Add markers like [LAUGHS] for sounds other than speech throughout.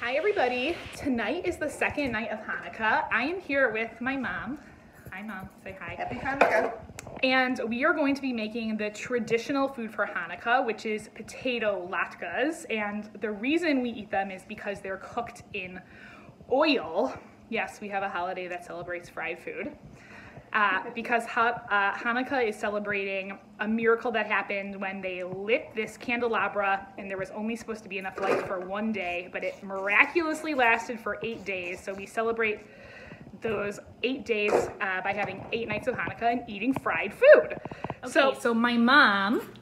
Hi everybody. Tonight is the second night of Hanukkah. I am here with my mom. Hi mom, say hi. Happy Hanukkah. And we are going to be making the traditional food for Hanukkah, which is potato latkes. And the reason we eat them is because they're cooked in oil. Yes, we have a holiday that celebrates fried food. Uh, because ha- uh, Hanukkah is celebrating a miracle that happened when they lit this candelabra, and there was only supposed to be enough light for one day, but it miraculously lasted for eight days. So we celebrate those eight days uh, by having eight nights of Hanukkah and eating fried food. so, so my mom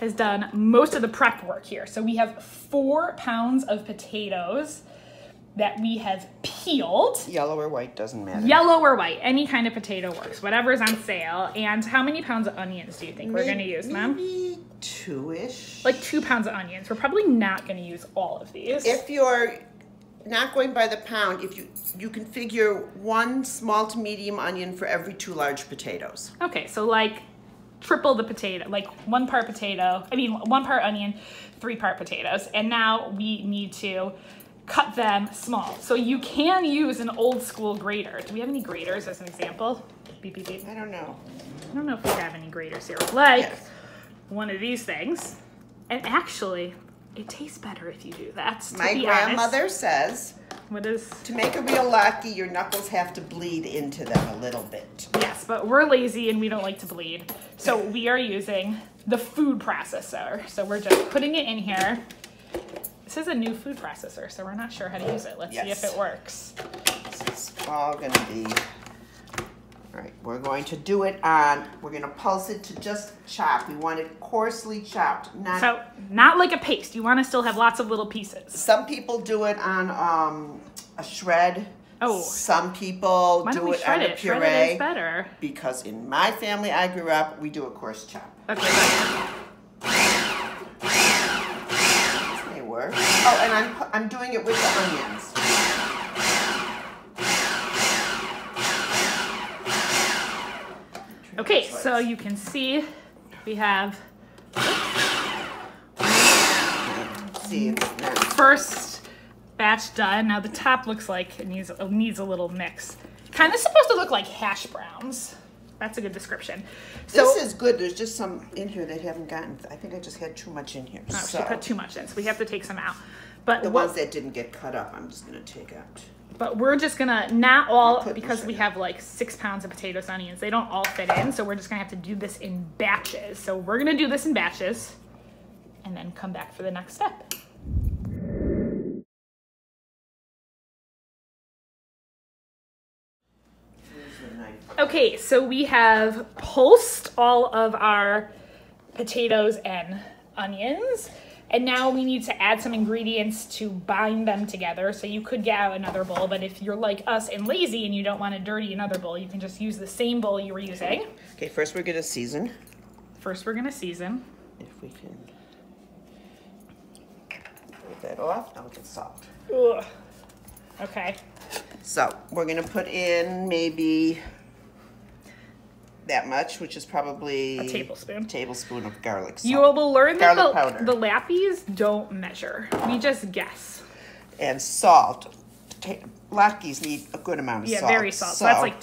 has done most of the prep work here. So we have four pounds of potatoes that we have peeled. Yellow or white doesn't matter. Yellow or white, any kind of potato works, whatever's on sale. And how many pounds of onions do you think we're going to use, Mom? Maybe two-ish. Like two pounds of onions. We're probably not going to use all of these. if you're not going by the pound, if you you can figure one small to medium onion for every two large potatoes. Okay, so like triple the potato, like one part potato, I mean, one part onion, three part potatoes. And now we need to cut them small. So you can use an old school grater. Do we have any graters as an example? Beep, beep, beep. I don't know. I don't know if we have any graters here. Like Yes. one of these things. And actually, it tastes better if you do that. My grandmother honest. says What is? to make a real latke, your knuckles have to bleed into them a little bit. Yes, but we're lazy and we don't like to bleed. So we are using the food processor. So we're just putting it in here. This is a new food processor, so we're not sure how to use it. Let's see if it works. This is all gonna be. All right, we're going to do it on. We're gonna pulse it to just chop. We want it coarsely chopped, not So not like a paste. You want to still have lots of little pieces. Some people do it on um, a shred. Oh. Some people Why don't do we it shred on a it? Shred it puree. better. Because in my family I grew up, we do a coarse chop. Okay. good. This may work. Oh, and I'm doing it with the onions. Okay, so you can see we have see first batch done. Now the top looks like it needs it needs a little mix. Kind of supposed to look like hash browns. That's a good description. So This is good. There's just some in here that haven't gotten. I think I just had too much in here. oh, so she put too much in, so we have to take some out. But the ones that didn't get cut up, I'm just gonna take out. But we're just gonna not all because we have like six pounds of potatoes and onions. They don't all fit in, so we're just gonna have to do this in batches. So we're gonna do this in batches, and then come back for the next step. Here's the knife. Okay, so we have pulsed all of our potatoes and onions. And now we need to add some ingredients to bind them together. So you could get out another bowl, but if you're like us and lazy and you don't want to dirty another bowl, you can just use the same bowl you were using. Okay, first we're gonna season. First, we're gonna season. If we can take that off, now we can salt. Ugh. Okay. So we're gonna put in maybe that much, which is probably A tablespoon. tablespoon of garlic salt. You will learn that Garlic the, powder. the Lappes don't measure. We just guess. and salt. Latkes need a good amount of Yeah, salt. Yeah, very salt. So, that's like,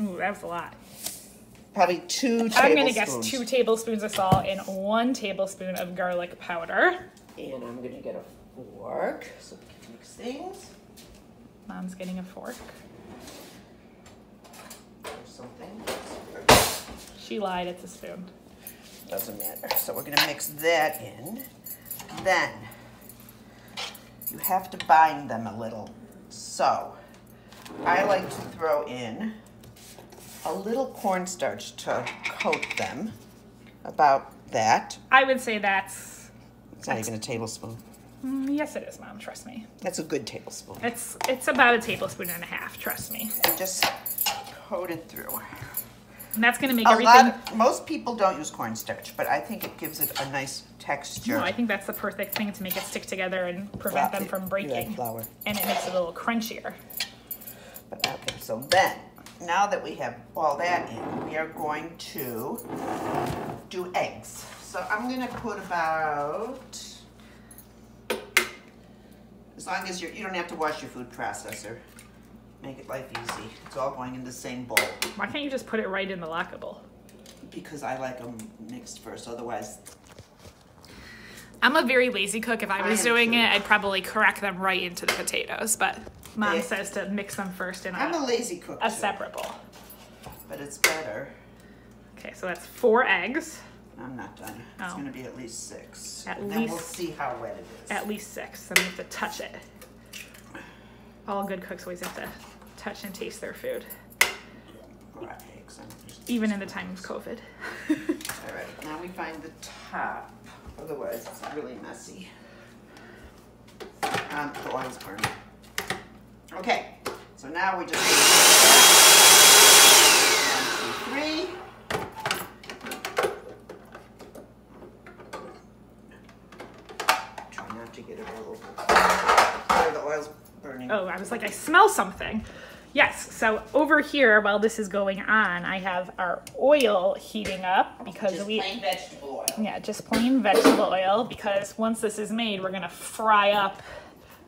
ooh, that's a lot. probably two tablespoons. I'm gonna guess two tablespoons of salt and one tablespoon of garlic powder. And I'm gonna get a fork so we can mix things Mom's getting a fork. or something. She lied, it's a spoon. Doesn't matter. So we're gonna mix that in. Then you have to bind them a little. So I like to throw in a little cornstarch to coat them. About that. I would say that's, It's not even a tablespoon. mm, yes, it is, Mom. Trust me. That's a good tablespoon. It's it's about a tablespoon and a half. Trust me. And just coat it through. And that's gonna make A everything. lot. Most people don't use cornstarch, but I think it gives it a nice texture. No, I think that's the perfect thing to make it stick together and prevent them from breaking. flour. And it makes it a little crunchier. But okay, so then, now that we have all that in, we are going to do eggs. So I'm gonna put about As long as you're, you don't have to wash your food processor. Make it life easy. It's all going in the same bowl Why can't you just put it right in the lacquer bowl? because I like them mixed first. Otherwise, I'm a very lazy cook. If I I was am doing too. it, I'd probably crack them right into the potatoes. But mom Yeah. says to mix them first in I'm a a, lazy cook a too, separate bowl. but it's better. Okay, so that's four eggs, I'm not done. It's Oh. going to be at least six. At and then we'll least- see how wet it is. at least six. Then we have to touch it. All good cooks always have to touch and taste their food, Right, eggs. I'm just- even in the time of COVID. All right, now we find the top. Otherwise, it's really messy. Um, the oil's burning. Okay, so now we just one, two, three. Try not to get it all over. Sorry, the oil's burning. Oh, I was like, I smell something. Yes, so over here, while this is going on, I have our oil heating up because Just we, plain vegetable oil. yeah, just plain vegetable oil because once this is made, we're gonna fry up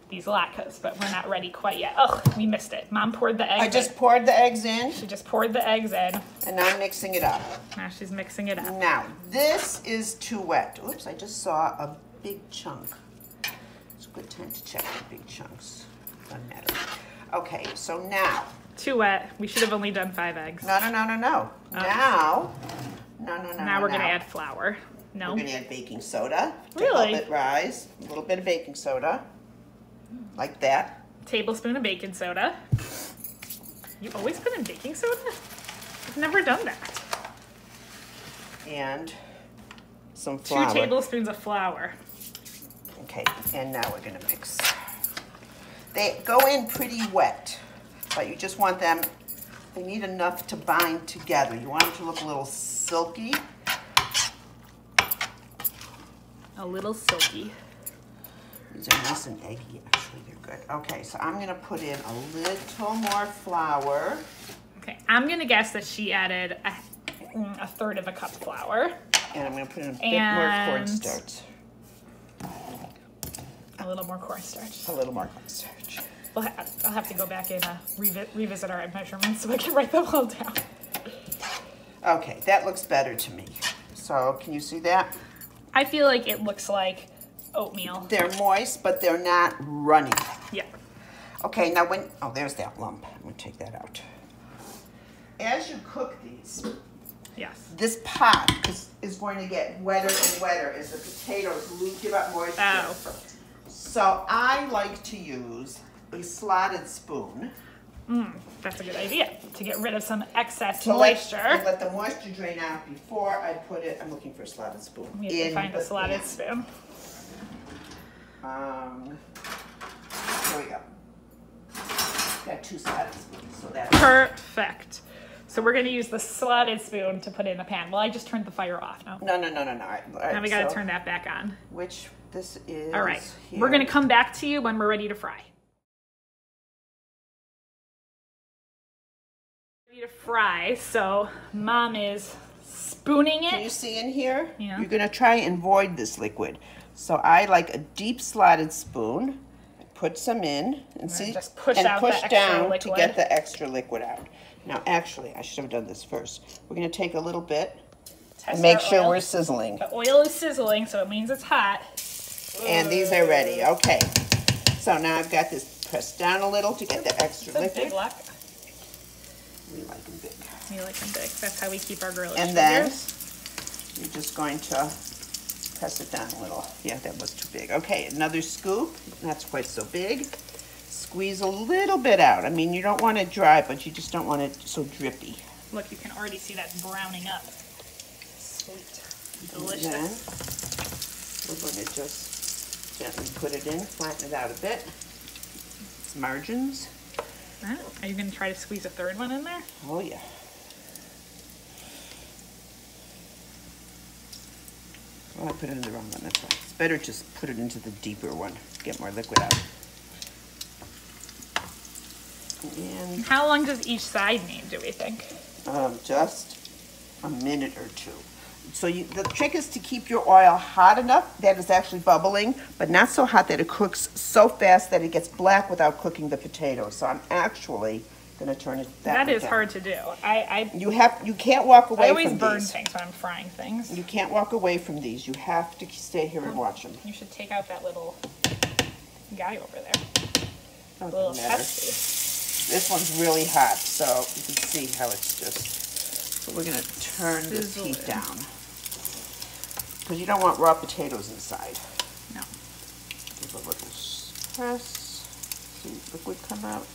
these latkes, but we're not ready quite yet. Oh, we missed it. Mom poured the eggs. I just in. poured the eggs in, she just poured the eggs in. and now I'm mixing it up. Now she's mixing it up. Now, this is too wet. Oops, I just saw a big chunk. It's a good time to check the big chunks. Doesn't matter. Okay, so now, Too wet. We should have only done five eggs. no, no, no, no, no. Oh. Now, no, no, no. now no, we're gonna now. add flour. No. We're gonna add baking soda to Really? help it rise. A little bit of baking soda, like that. Tablespoon of baking soda. You always put in baking soda? I've never done that. And some flour. Two tablespoons of flour. Okay, and now we're gonna mix. They go in pretty wet, but you just want them, they need enough to bind together. You want them to look a little silky. A little silky. These are nice and eggy, actually, they're good. Okay, so I'm gonna put in a little more flour. Okay, I'm gonna guess that she added a, mm, a third of a cup flour, And I'm gonna put in a bit more And- cornstarch. A little more cornstarch. A little more cornstarch. We'll ha- I'll have to go back and uh, revi- revisit our measurements so I can [LAUGHS] write them all down. Okay, that looks better to me. So, can you see that? I feel like it looks like oatmeal. They're moist, but they're not runny. Yeah. Okay, now when, oh, there's that lump. I'm gonna take that out. As you cook these, Yes. this pot is, is going to get wetter and wetter as the potatoes lose, give up moisture. Oh. So I like to use a slotted spoon That's a good idea to get rid of some excess to moisture. to let the moisture drain out before I put it, I'm looking for a slotted spoon. We have to in find a the slotted pan. spoon. Um, here we go. Got two slotted spoons, so that's. Perfect. So we're gonna use the slotted spoon to put in the pan. Well, I just turned the fire off now. No, no, no, no, no. All right, all right, Now we gotta so turn that back on. Which this is. All right. Here. We're gonna come back to you when we're ready to fry. Ready to fry. So mom is spooning it. Can you see in here? Yeah. You're gonna try and void this liquid. So I like a deep slotted spoon. Put some in and see, just push and out the push extra down to get the extra liquid out. Now, actually, I should have done this first. We're gonna take a little bit Test and make sure oil. we're sizzling. The oil is sizzling, so it means it's hot. And these are ready. Okay. So now I've got this pressed down a little to get the extra It's liquid. big lock. We like them big. We like them big. That's how we keep our grillage And then you're just going to press it down a little. Yeah, that was too big. Okay, another scoop. That's quite so big. Squeeze a little bit out. I mean, you don't want it dry, but you just don't want it so drippy. Look, you can already see that browning up. Sweet. Delicious. we're going to just gently put it in, flatten it out a bit. Its margins. Are you going to try to squeeze a third one in there? Oh, yeah. Well, I put it in the wrong one, that's why. It's better just put it into the deeper one, get more liquid out. And How long does each side need, do we think? um, just a minute or two. so you, the trick is to keep your oil hot enough that it's actually bubbling, but not so hot that it cooks so fast that it gets black without cooking the potatoes. So I'm actually gonna turn it that That down. hard to do. I, You have, you can't walk I, away I always from burn these. things when I'm frying things. You can't walk away from these. You have to stay here and oh, watch them. You should take out that little guy over there. A little pesky. This one's really hot, so you can see how it's just, so we're gonna turn the heat it. down. Because you don't want raw potatoes inside. No. Give a little press, see liquid come out.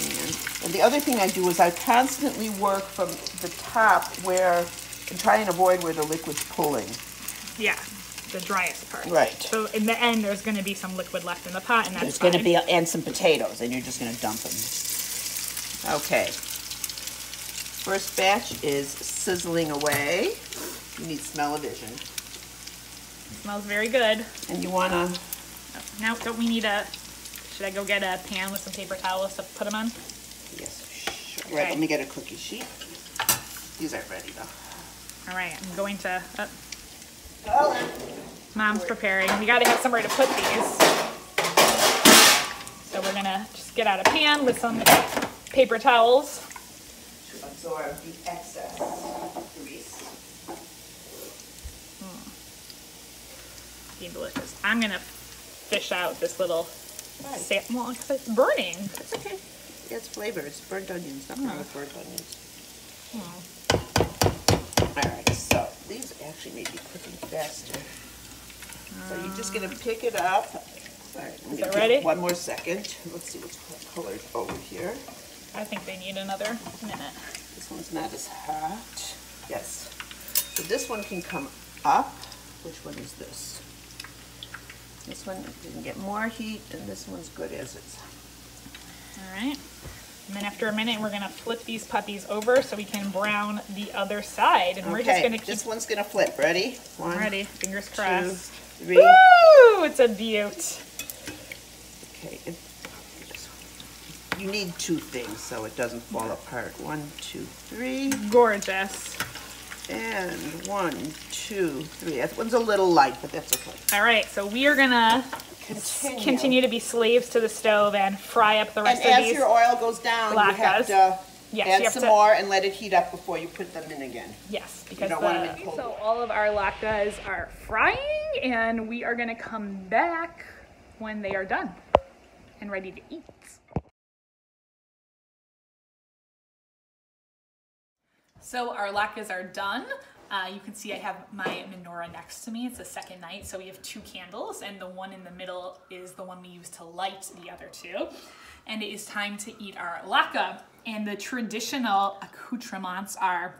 And, and the other thing I do is I constantly work from the top where, and try and avoid where the liquid's pulling. Yeah, the driest part. Right. So in the end, there's going to be some liquid left in the pot, and that's There's gonna fine. be, and some potatoes, and you're just gonna dump them. Okay. First batch is sizzling away. You need smell-o-vision. smells very good. And you wanna, Now, don't we need a? Should I go get a pan with some paper towels to put them on? yes, sure. Right, let me get a cookie sheet. These aren't ready though. All right, I'm going to. Uh, Oh, mom's preparing. We got to have somewhere to put these. So we're gonna just get out a pan with some paper towels. to absorb the excess grease. Be delicious. I'm gonna fish out this little Right. sa- well, 'cause it's burning. It's okay. It's flavor, it's burnt onions, nothing wrong with burnt onions. Hmm. All right, so these actually may be cooking faster. So you're just gonna pick it up. All right, Is it ready? One more second. Let's see what's colored over here. I think they need another minute. This one's not as hot. Yes. So this one can come up. Which one is this? This one, you can get more heat, and this one's good as it's. All right. And then after a minute, we're gonna flip these puppies over so we can brown the other side. And we're just gonna keep this one's gonna flip. Ready? One, ready. Fingers two, crossed. three. Woo! It's a beaut. Okay. it- You need two things so it doesn't fall apart. One, two, three, Gorgeous. And one, two, three. That one's a little light, but that's okay. All right, so we are gonna Continue. continue to be slaves to the stove and fry up the And rest of as your oil goes down, you have to Yes, add have some to- more and let it heat up before you put them in again. Yes, because don't want 'em in the, cold so all of our latkes are frying, and we are gonna come back when they are done and ready to eat. So our latkes are done. Uh, you can see I have my menorah next to me. It's the second night, so we have two candles, and the one in the middle is the one we use to light the other two. And it is time to eat our latke. And the traditional accoutrements are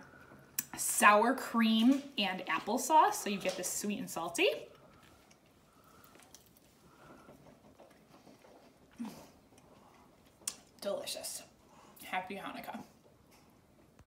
sour cream and applesauce, so you get this sweet and salty. Delicious. Happy Hanukkah.